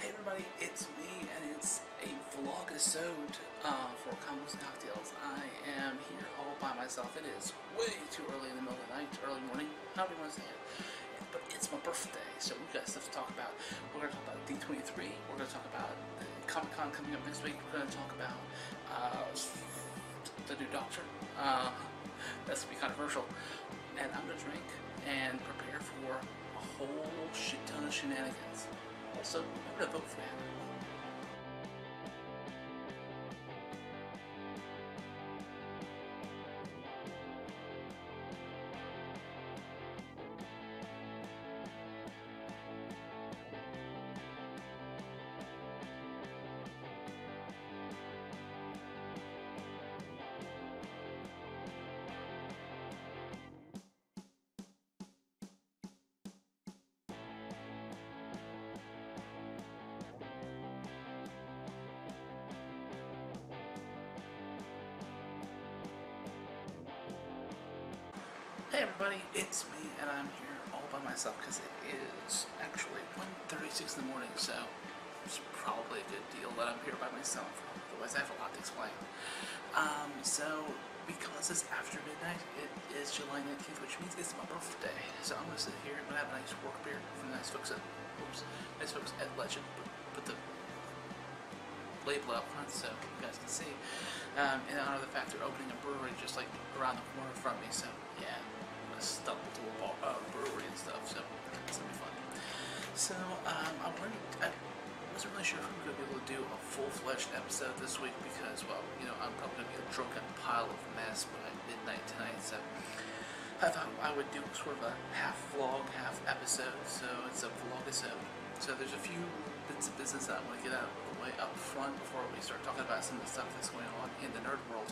Hey everybody, it's me, and it's a vlog episode uh, for Combos and Cocktails. I am here all by myself. It is way too early in the middle of the night, early morning, however you want to say it. But it's my birthday, so we've got stuff to talk about. We're going to talk about D23. We're going to talk about Comic Con coming up next week. We're going to talk about uh, the new Doctor. Uh, that's going to be controversial. And I'm going to drink and prepare for a whole shit ton of shenanigans. Also, I'm to vote for Anna. Hey everybody, it's me, and I'm here all by myself because it is actually 1.36 in the morning, so it's probably a good deal that I'm here by myself. Otherwise, I have a lot to explain. Um, so, because it's after midnight, it is July 19th, which means it's my birthday. So I'm gonna sit here and have a nice work beer from the nice folks at, oops, nice folks at Legend. Put, put the label out front so you guys can see. Um, in honor of the fact they're opening a brewery just like around the corner from me, so yeah, I'm gonna a uh, brewery and stuff, so it's gonna be fun. So um, I wanted, I wasn't really sure if we were gonna be able to do a full-fledged episode this week because, well, you know, I'm probably gonna be a drunken pile of mess by midnight tonight, so. I thought I would do sort of a half vlog, half episode, so it's a vlog episode. So there's a few bits of business that I want to get out of the way up front before we start talking about some of the stuff that's going on in the nerd world.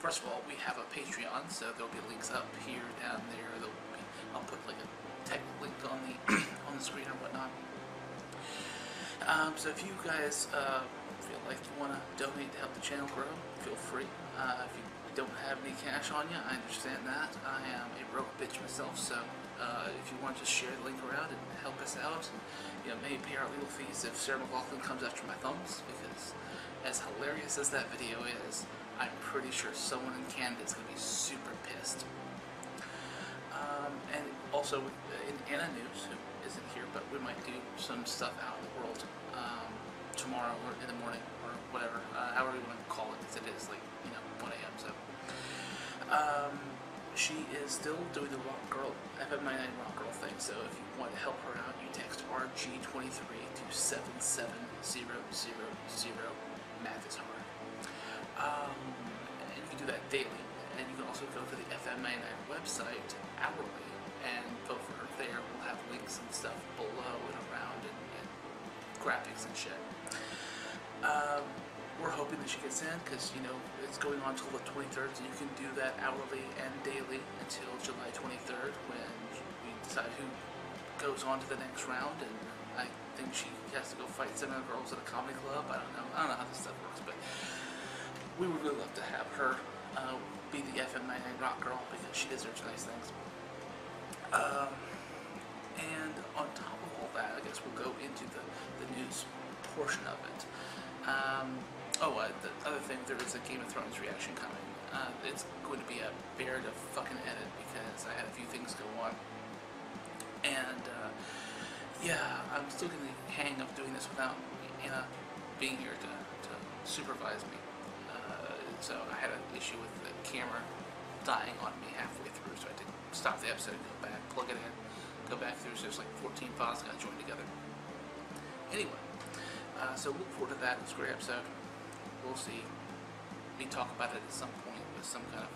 First of all, we have a Patreon, so there'll be links up here, down there. There'll be, I'll put like a tech link on the on the screen or whatnot. Um, so if you guys uh, feel like you want to donate to help the channel grow, feel free. Uh, if you don't have any cash on you, I understand that. I am a broke bitch myself, so uh, if you want to share the link around and help us out, and, you know, maybe pay our legal fees if Sarah McLachlan comes after my thumbs, because as hilarious as that video is, I'm pretty sure someone in Canada is going to be super pissed. Um, and also in Anna News, who isn't here, but we might do some stuff out in the world um, tomorrow or in the morning or whatever, uh, however you want to call it, because it is like you know 1 a.m. So um, she is still doing the Rock Girl FM99 Rock Girl thing. So if you want to help her out, you text RG23 to 77000. The FM99 website hourly and over there. We'll have links and stuff below and around and, and graphics and shit. Um, we're hoping that she gets in because you know it's going on until the 23rd, so you can do that hourly and daily until July 23rd when we decide who goes on to the next round. And I think she has to go fight seven other girls at a comedy club. I don't know. I don't know how this stuff works, but we would really love to have her uh, be the FM99 rock girl because she deserves nice things. Um, and on top of all that, I guess we'll go into the, the news portion of it. Um, oh, uh, the other thing, there is a Game of Thrones reaction coming. Uh, it's going to be a bear to fucking edit because I had a few things go on. And, uh, yeah, I'm still getting the hang of doing this without Anna being here to, to supervise me. So I had an issue with the camera dying on me halfway through, so I had to stop the episode, go back, plug it in, go back through, so there's like 14 files got joined together. Anyway, uh, so look forward to that. It's a great episode. We'll see. We talk about it at some point with some kind of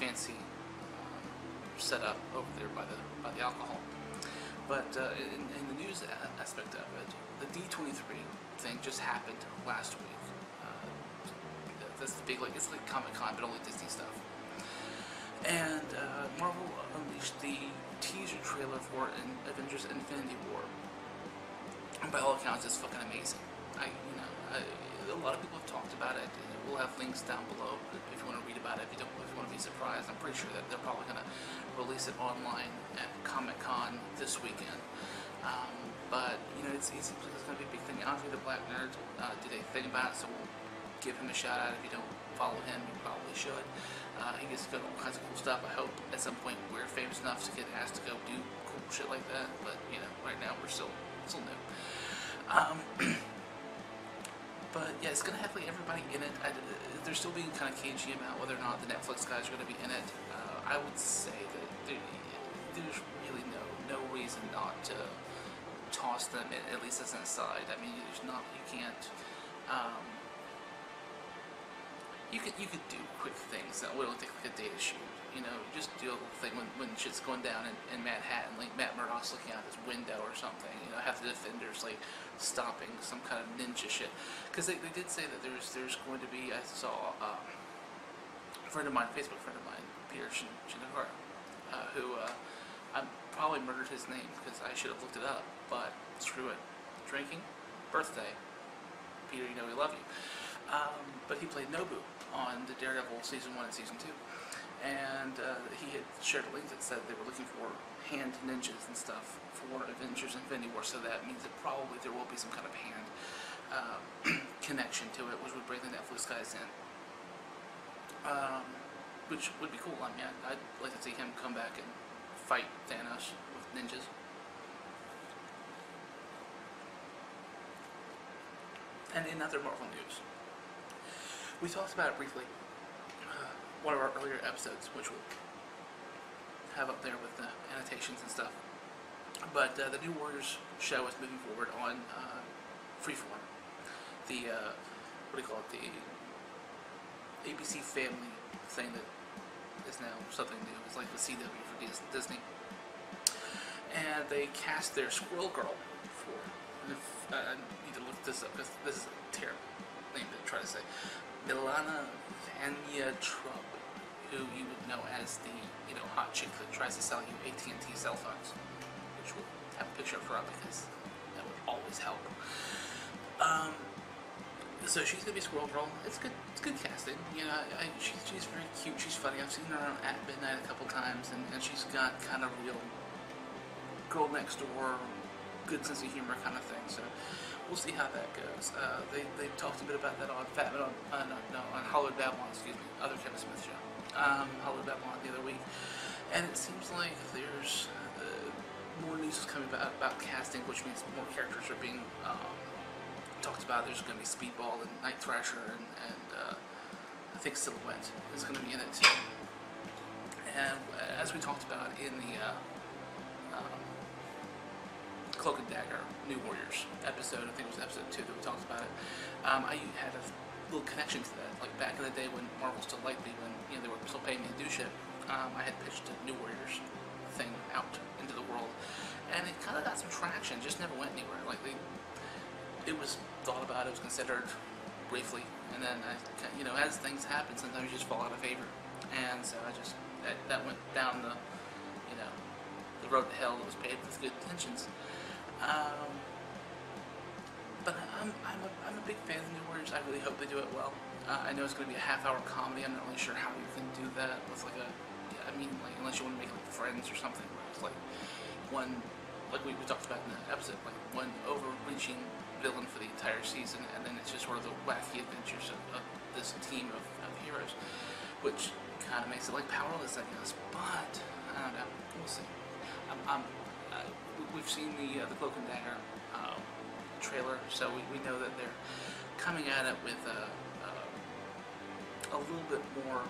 fancy um, setup over there by the by the alcohol. But uh, in, in the news aspect of it, the D23 thing just happened last week. That's big like it's like Comic Con, but only Disney stuff. And uh, Marvel unleashed the teaser trailer for Avengers: Infinity War. And by all accounts, it's fucking amazing. I, you know, I, a lot of people have talked about it. We'll have links down below if you want to read about it. If you don't, if you want to be surprised, I'm pretty sure that they're probably going to release it online at Comic Con this weekend. Um, but you know, it's easy because it's going to be a big thing. Andre the Black Nerd uh, did a thing about it, so we'll give him a shout out. If you don't follow him, you probably should. Uh, he gets to go all kinds of cool stuff. I hope at some point we're famous enough to get asked to go do cool shit like that. But you know, right now we're still still new. Um, but yeah, it's gonna have like everybody in it. I, they're still being kind of cagey about whether or not the Netflix guys are gonna be in it. Uh, I would say that there, there's really no no reason not to toss them in, at least as an aside. I mean, there's not you can't. Um, you could you could do quick things that would take like a day to shoot. You know, just do a little thing when, when shit's going down in, in Manhattan, like Matt Murdock's looking out his window or something. You know, have the defenders like stopping some kind of ninja shit. Because they, they did say that there's there's going to be I saw um, a friend of mine, Facebook friend of mine, Peter Shin, uh, who uh, I probably murdered his name because I should have looked it up, but screw it. Drinking, birthday, Peter, you know we love you. Um, but he played Nobu on the Daredevil season one and season two, and uh, he had shared a link that said they were looking for hand ninjas and stuff for Avengers Infinity War. So that means that probably there will be some kind of hand uh, connection to it, which would bring the Netflix guys in. Um, which would be cool. I mean, I'd, I'd like to see him come back and fight Thanos with ninjas. And in other Marvel news, we talked about it briefly. Uh, one of our earlier episodes, which we'll have up there with the annotations and stuff. But uh, the New Warriors show is moving forward on uh, Freeform. The, uh, what do you call it, the ABC Family thing that is now something new. It's like the CW for Disney. And they cast their Squirrel Girl for, if, I need to look this up because this is a terrible name to try to say. Milana Vayntrub, who you would know as the you know hot chick that tries to sell you AT&T cell phones, which we'll have a picture of her because that would always help. Um, so she's gonna be Squirrel Girl. It's good. It's good casting. You know, I, I, she's she's very cute. She's funny. I've seen her at midnight a couple times, and, and she's got kind of real girl next door, good sense of humor kind of thing. So we'll see how that goes. Uh, they they talked a bit about that on Fat on uh, no, no on Hollywood Babble-On. Excuse me, other Kevin Smith show, um, Hollywood Babble-On the other week, and it seems like there's uh, more news is coming about about casting, which means more characters are being. Um, talked about there's going to be Speedball and Night Thrasher and, and uh, I think Silhouette is going to be in it too. And as we talked about in the uh, Cloak and Dagger New Warriors episode, I think it was episode two that we talked about it. Um, I had a little connection to that. Like back in the day when Marvel still liked me, when you know they were still paying me to do shit, um, I had pitched a New Warriors thing out into the world, and it kind of got some traction. Just never went anywhere. Like they it was thought about, it was considered briefly, and then I, you know, as things happen, sometimes you just fall out of favor, and so I just that, that went down the, you know, the road to hell that was paved with good intentions. Um, but I'm I'm a, I'm a big fan of New Warriors. I really hope they do it well. Uh, I know it's going to be a half-hour comedy. I'm not really sure how you can do that with like a, I mean, like unless you want to make like Friends or something, where it's like one, like we, we talked about in that episode, like one overreaching villain for the entire season, and then it's just sort of the wacky adventures of, of this team of, of heroes, which kind of makes it like powerless, I guess. But I don't know. We'll see. I'm, I'm, uh, we've seen the uh, the Cloak and Dagger um, trailer, so we, we know that they're coming at it with uh, uh, a little bit more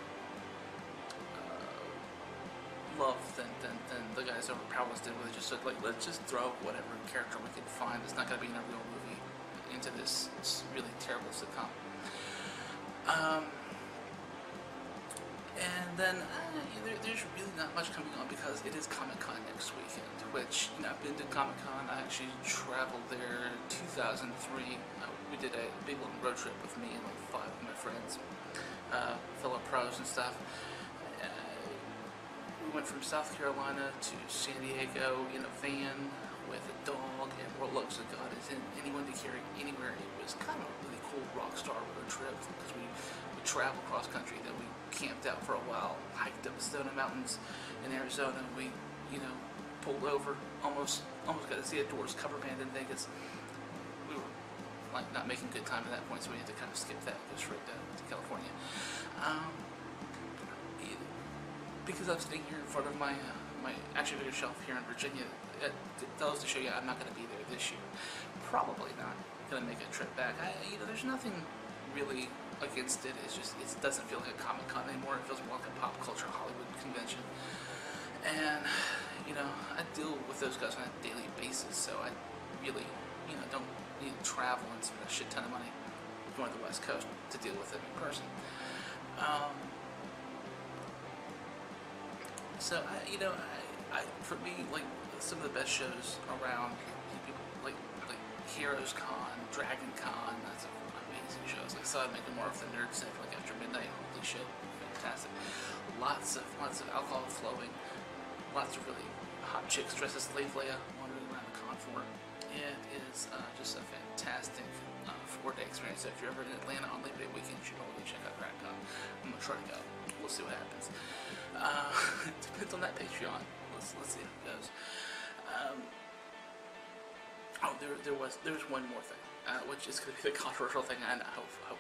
uh, love than, than, than the guys over Powerless did, where they just said, like, let's just throw whatever character we can find that's not going to be in a real movie into this, this really terrible sitcom. Um, and then uh, there, there's really not much coming on because it is Comic Con next weekend, which you know, I've been to Comic Con. I actually traveled there 2003. Uh, we did a big long road trip with me and like five of my friends, uh, fellow pros and stuff. Uh, we went from South Carolina to San Diego in a van with a dog and more looks that God is in anyone to carry anywhere. It was kind of really cool rock star road trip because we we traveled cross country. Then we camped out for a while, hiked up the Stone Mountains in Arizona. We, you know, pulled over, almost almost got to see a Doors cover band in Vegas. We were like not making good time at that point, so we had to kind of skip that and go straight to, to California. Um, because I'm sitting here in front of my uh, my action figure shelf here in Virginia, it, it goes to show you I'm not going to be there this year. Probably not to make a trip back. I, you know, there's nothing really against it. It's just it doesn't feel like a Comic Con anymore. It feels more like a pop culture Hollywood convention. And you know, I deal with those guys on a daily basis, so I really, you know, don't need to travel and spend a shit ton of money going to the West Coast to deal with them in person. Um, so I, you know, I, I, for me, like some of the best shows around, like like Heroes Con, Dragon Con, that's a amazing shows. Like I saw making more of the nerd set like after midnight. Holy shit, fantastic! Lots of lots of alcohol flowing, lots of really hot chicks dressed as Slave Leia wandering around the con floor. It is uh, just a fantastic uh, four-day experience. So if you're ever in Atlanta on Labor Day weekend, you should totally check out Dragon Con. I'm gonna try to go. We'll see what happens. Uh, depends on that Patreon. Let's let's see how it goes. Um, oh, there there was there's one more thing, uh, which is gonna be the controversial thing, and I hope, hope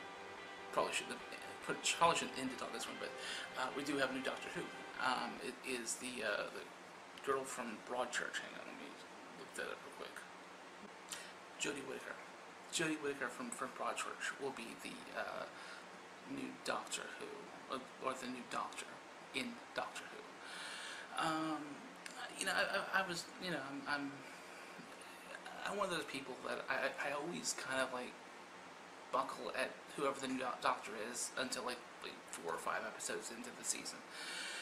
probably shouldn't have put, probably shouldn't end it on this one, but uh, we do have a new Doctor Who. Um, it is the uh, the girl from Broadchurch. Hang on, let me look that up real quick. Jodie Whittaker. Jodie Whittaker from, from Broadchurch will be the uh, new Doctor Who, or, or the new Doctor in Doctor Who. Um, you know, I, I, I was, you know, I'm, I'm, I'm one of those people that I, I always kind of like buckle at whoever the new doc- Doctor is until like, like four or five episodes into the season.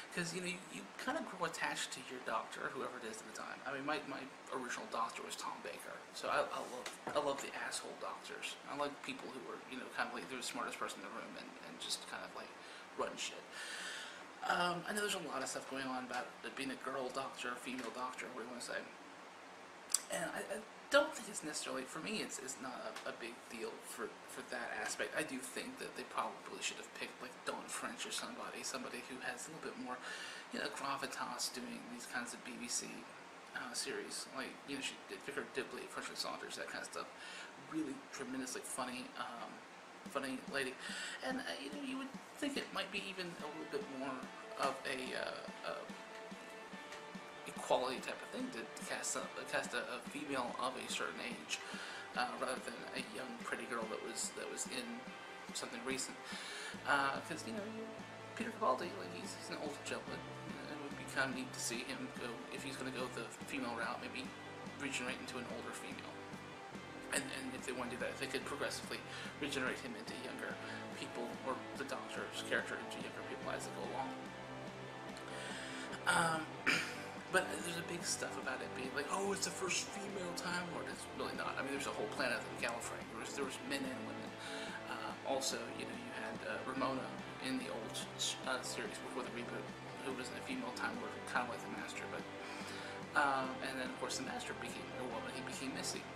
Because you know you, you kind of grow attached to your doctor, whoever it is at the time. I mean, my, my original doctor was Tom Baker, so I, I love I love the asshole doctors. I like people who are you know kind of like they're the smartest person in the room and, and just kind of like run shit. Um, I know there's a lot of stuff going on about being a girl doctor, female doctor, what do you want to say? And I don't think it's necessarily for me. It's, it's not a, a big deal for, for that aspect. I do think that they probably should have picked like Dawn French or somebody, somebody who has a little bit more, you know, gravitas doing these kinds of BBC uh, series. Like you know, she did Vicar Dibley, French and Saunders, that kind of stuff. Really tremendously funny, um, funny lady. And uh, you know, you would think it might be even a little bit more of a. Uh, uh, equality type of thing to cast a cast a, a female of a certain age uh, rather than a young pretty girl that was that was in something recent. Because you know Peter Capaldi like he's, he's an old gentleman it would be kind of neat to see him go if he's going to go the female route maybe regenerate into an older female. And, and if they want to do that they could progressively regenerate him into younger people or the doctor's character into younger people as they go along. Um, but there's a big stuff about it being like, oh, it's the first female Time Lord. It's really not. I mean, there's a whole planet of Gallifrey. There was, there was men and women. Uh, also, you know, you had uh, Romana in the old uh, series before the reboot, who was a female Time Lord, kind of like the Master. But um, and then of course the Master became a woman. He became Missy.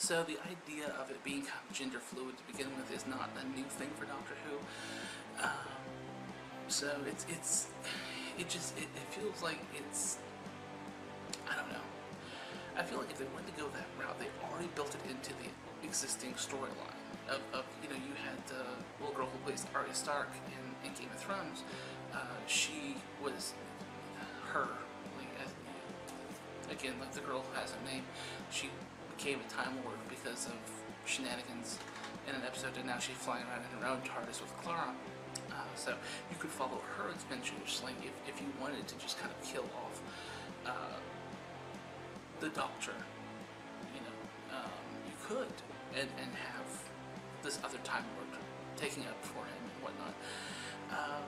So the idea of it being kind of gender fluid to begin with is not a new thing for Doctor Who. Um, so it's it's it just it, it feels like it's I don't know. I feel like if they wanted to go that route, they already built it into the existing storyline of, of you know you had the little girl who plays Arya Stark in, in Game of Thrones. Uh, she was her like as, again like the girl who has a name. She became a Time Lord because of shenanigans in an episode, and now she's flying around in her own TARDIS with Clara. So you could follow her adventures, like if, if you wanted to just kind of kill off uh, the Doctor, you know, um, you could, and, and have this other Time Lord taking up for him and whatnot. Um,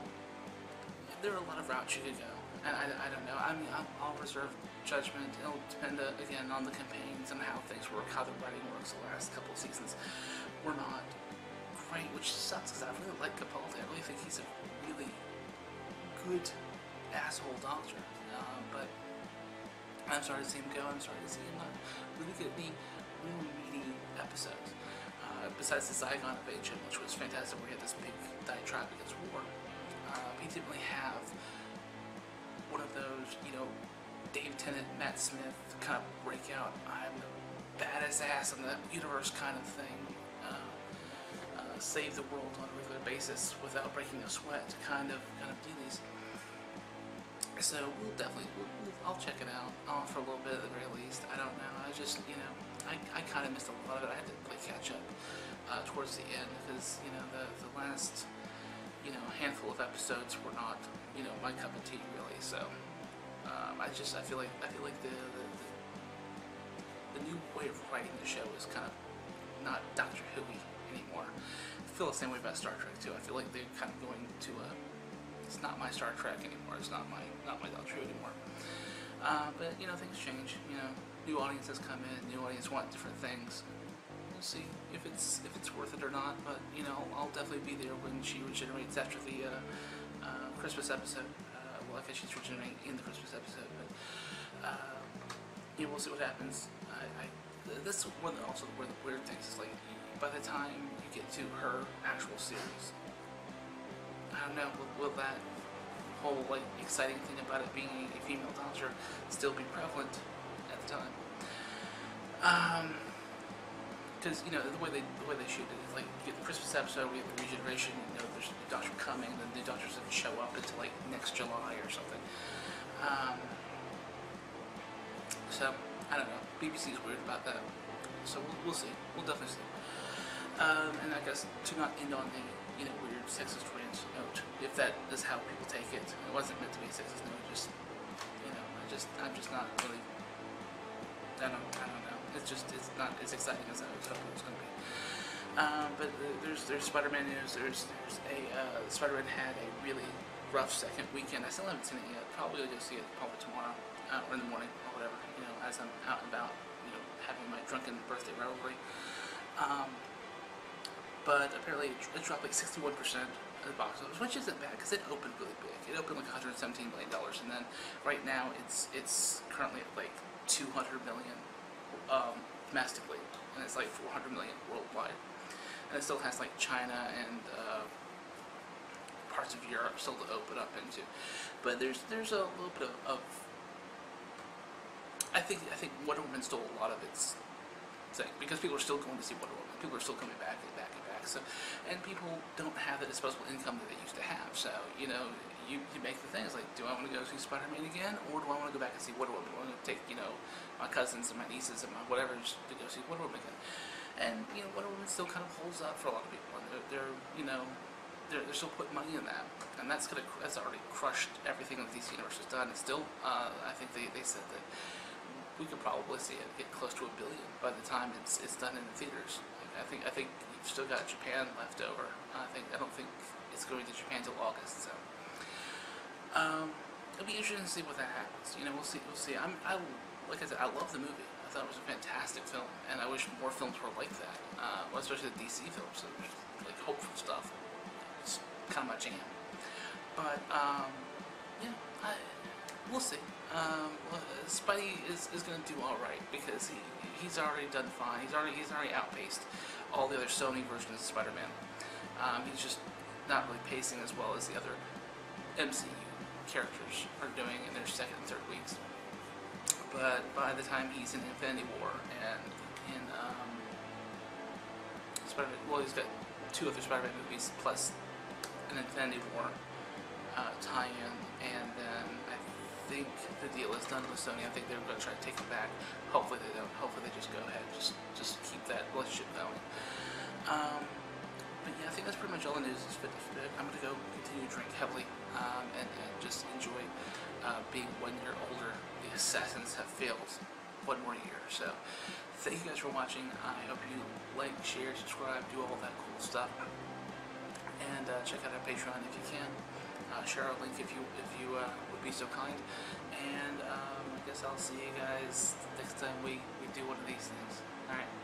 there are a lot of routes you could go, and I, I don't know. I mean, I'll, reserve judgment. It'll depend uh, again on the campaigns and how things work, how the writing works. The last couple seasons were not great, which sucks because I really like Capaldi. I really think he's a really good asshole doctor. Uh, but I'm sorry to see him go. I'm sorry to see him not really get any really meaty episodes. Uh, besides the Zygon invasion, which was fantastic, where he had this big diatribe against war, uh, he didn't really have one of those, you know, Dave Tennant, Matt Smith kind of break out. I'm the baddest ass in the universe kind of thing. Save the world on a regular basis without breaking a sweat to kind of kind of dealies. So we'll definitely, we'll, I'll check it out uh, for a little bit at the very least. I don't know. I just, you know, I, I kind of missed a lot of it. I had to play catch up uh, towards the end because, you know, the, the last, you know, handful of episodes were not, you know, my cup of tea really. So um, I just, I feel like, I feel like the, the, the, new way of writing the show is kind of not Doctor Who anymore. I feel the same way about Star Trek too. I feel like they're kind of going to a it's not my Star Trek anymore. It's not my not my Who anymore. Uh, but you know things change. You know new audiences come in. New audiences want different things. We'll see if it's if it's worth it or not. But you know I'll definitely be there when she regenerates after the uh, uh, Christmas episode. Uh, well, I guess she's regenerating in the Christmas episode. But uh, yeah, we'll see what happens. I, I one also where the weird things is like by the time you get to her actual series I don't know, will, will that whole like exciting thing about it being a female dancer still be prevalent at the time? Um, because you know the way they the way they shoot it is like you get the Christmas episode, we have the regeneration. You know, there's new doctor coming, and the new doctor doesn't show up until like next July or something. Um, so I don't know. BBC is weird about that. So we'll, we'll see. We'll definitely see. Um, and I guess to not end on a you know weird sexist rant note, if that is how people take it. It wasn't meant to be a sexist note. Just you know, I just I'm just not really. I don't I don't know. It's just it's not as exciting as I was hoping it was going to be. Um, but there's there's Spider-Man news. There's there's a uh, Spider-Man had a really rough second weekend. I still haven't seen it yet. Probably will go see it probably tomorrow uh, or in the morning or whatever. You know, as I'm out and about. You know, having my drunken birthday revelry. Um, but apparently it dropped like 61% at the box office, which isn't bad because it opened really big. It opened like 117 million dollars, and then right now it's it's currently at like 200 million um, domestically, and it's like 400 million worldwide. And it still has like China and uh, parts of Europe still to open up into, but there's there's a little bit of, of I think I think Wonder Woman stole a lot of its thing because people are still going to see Wonder Woman. People are still coming back and back and back. And people don't have the disposable income that they used to have. So, you know, you, you make the things like, do I want to go see Spider-Man again, or do I want to go back and see Wonder Woman? Do I want to take, you know, my cousins and my nieces and my whatever's to go see Wonder Woman again? And you know, Wonder Woman still kind of holds up for a lot of people, and they're, they're you know, they're, they're still putting money in that, and that's gonna that's already crushed everything that DC Universe has done. And still, uh, I think they, they said that we could probably see it get close to a billion by the time it's it's done in the theaters. I think I think you've still got Japan left over. I think I don't think it's going to Japan till August. So um, it'll be interesting to see what that happens. You know, we'll see. We'll see. I'm I like I said, I love the movie. I thought it was a fantastic film, and I wish more films were like that. Uh, well, especially the DC films, like hopeful stuff. It's kind of my jam. But um, yeah, I, we'll see. Um, Spidey is, is going to do all right because he he's already done fine. He's already he's already outpaced all the other Sony versions of Spider-Man. Um, he's just not really pacing as well as the other MCU characters are doing in their second and third weeks. But by the time he's in Infinity War and in um, Spider-Man, well, he's got two other Spider-Man movies plus an Infinity War uh, tie-in, and then I think the deal is done with Sony. I think they're going to try to take it back. Hopefully they don't. Hopefully they just go ahead, just just keep that relationship going. Um, but yeah, I think that's pretty much all the news is fit to fit. I'm going to go continue to drink heavily um, and, and just enjoy uh, being one year older. The Assassins have failed one more year. So thank you guys for watching. I hope you like, share, subscribe, do all that cool stuff. And uh, check out our Patreon if you can. Uh, share our link if you if you uh, would be so kind. And um, I guess I'll see you guys next time we, we do one of these things. Alright.